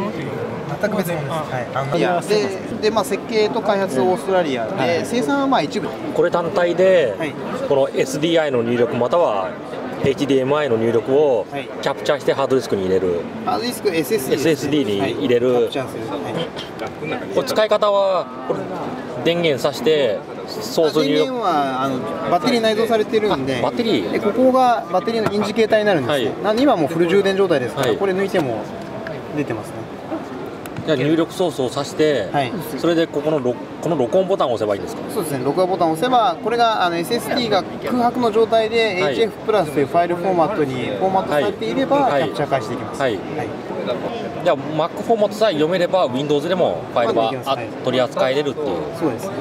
物という全く別物です。はい。あのいやででまあ設計と開発オーストラリアで、生産はまあ一部。これ単体で、はいこの SDI の入力または HDMI の入力をはいキャプチャーしてハードディスクに入れる、ハードディスク SSD SSD に入れるはいキャプチャーする。はい。これ使い方はこれ電源さしてソース入力電源はあのバッテリー内蔵されてるんで、あバッテリーでここがバッテリーのインジケーターになるんですね。はいなんで今もうフル充電状態ですから、はいこれ抜いても出てますね。じゃあ入力ソースをさして、はい。それでここの録この録音ボタンを押せばいいんですか？そうですね、録画ボタンを押せば、これがあの SSD が空白の状態ではい。HF プラスというファイルフォーマットにフォーマットされていれば、はい。キャプチャー開始できます。はい。じゃあ Mac フォーマットさえ読めれば Windows でもファイルは取り扱えれるっていう。そうですね。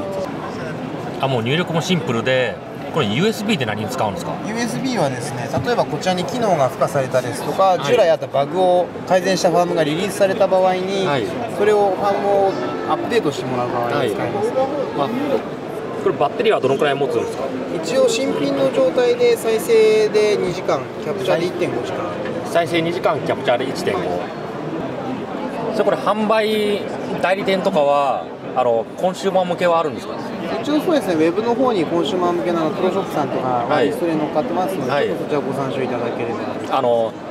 あもう入力もシンプルでこれ USB で何に使うんですか？USB はですね、例えばこちらに機能が付加されたですとか、い。従来あったバグを改善したファームがリリースされた場合に、はい。それをファームをアップデートしてもらう場合に使います。まあ、これバッテリーはどのくらい持つんですか？一応新品の状態で再生で2時間、キャプチャーで1.5時間。再生2時間キャプチャーで1.5それこれ販売代理店とかはあのコンシューマー向けはあるんですか？一応そうですね、ウェブの方にコンシューマー向けのプロショップさんとか、はい、それ乗っかってますので、はい、そちらご参照いただければ。あのー